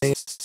Thanks.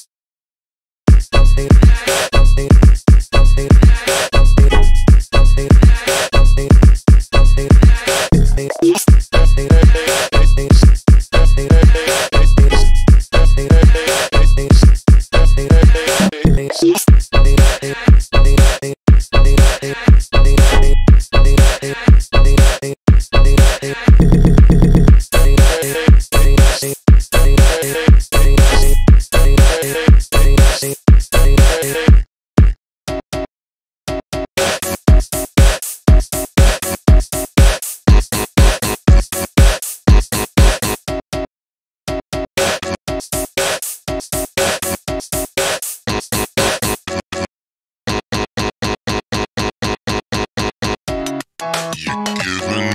You're giving